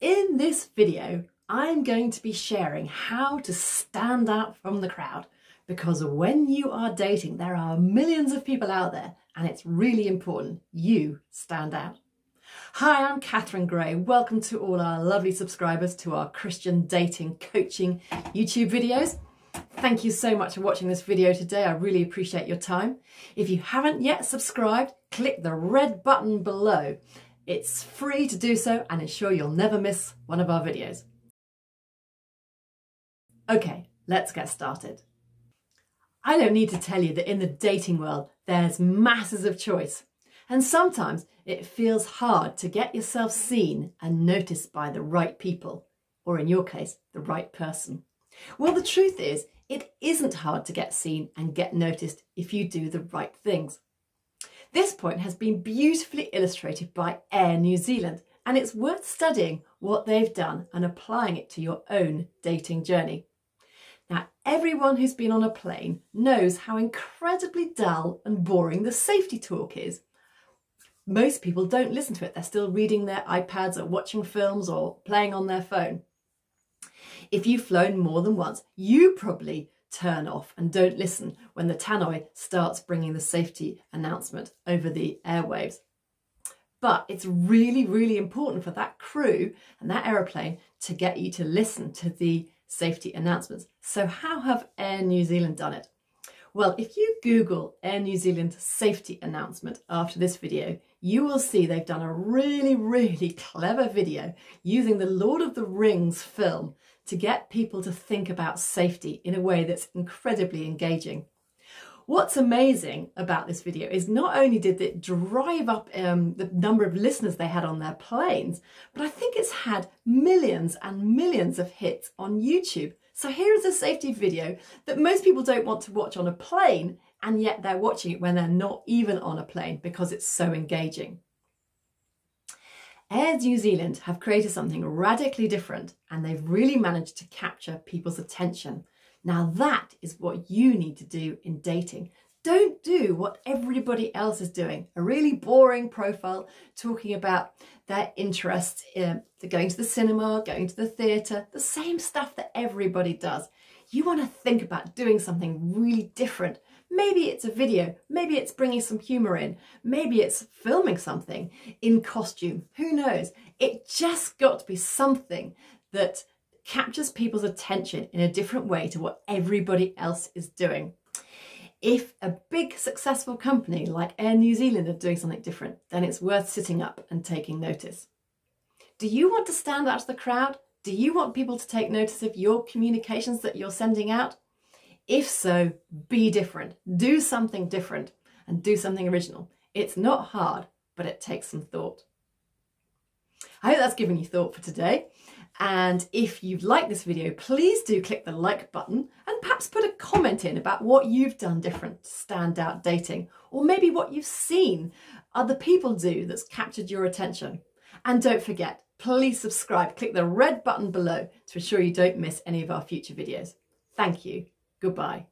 In this video, I'm going to be sharing how to stand out from the crowd because when you are dating, there are millions of people out there and it's really important you stand out. Hi, I'm Katharine Gray. Welcome to all our lovely subscribers to our Christian dating coaching YouTube videos. Thank you so much for watching this video today. I really appreciate your time. If you haven't yet subscribed, click the red button below. It's free to do so and ensure you'll never miss one of our videos. Okay, let's get started. I don't need to tell you that in the dating world, there's masses of choice. And sometimes it feels hard to get yourself seen and noticed by the right people, or in your case, the right person. Well, the truth is, it isn't hard to get seen and get noticed if you do the right things. This point has been beautifully illustrated by Air New Zealand, and it's worth studying what they've done and applying it to your own dating journey. Now, everyone who's been on a plane knows how incredibly dull and boring the safety talk is. Most people don't listen to it, they're still reading their iPads or watching films or playing on their phone. If you've flown more than once, you probably turn off and don't listen when the tannoy starts bringing the safety announcement over the airwaves. But it's really, really important for that crew and that aeroplane to get you to listen to the safety announcements. So how have Air New Zealand done it? Well, if you Google Air New Zealand safety announcement after this video, you will see they've done a really, really clever video using the Lord of the Rings film to get people to think about safety in a way that's incredibly engaging. What's amazing about this video is not only did it drive up um, the number of listeners they had on their planes, but I think it's had millions and millions of hits on YouTube. So here is a safety video that most people don't want to watch on a plane, and yet they're watching it when they're not even on a plane because it's so engaging. Air New Zealand have created something radically different and they've really managed to capture people's attention. Now that is what you need to do in dating. Don't do what everybody else is doing. A really boring profile talking about their interests um, in going to the cinema, going to the theatre, the same stuff that everybody does. You want to think about doing something really different Maybe it's a video, maybe it's bringing some humour in, maybe it's filming something in costume, who knows? It just got to be something that captures people's attention in a different way to what everybody else is doing. If a big successful company like Air New Zealand are doing something different, then it's worth sitting up and taking notice. Do you want to stand out to the crowd? Do you want people to take notice of your communications that you're sending out? If so, be different. Do something different and do something original. It's not hard, but it takes some thought. I hope that's given you thought for today. And if you've liked this video, please do click the like button and perhaps put a comment in about what you've done different to stand out dating, or maybe what you've seen other people do that's captured your attention. And don't forget, please subscribe. Click the red button below to ensure you don't miss any of our future videos. Thank you. Goodbye.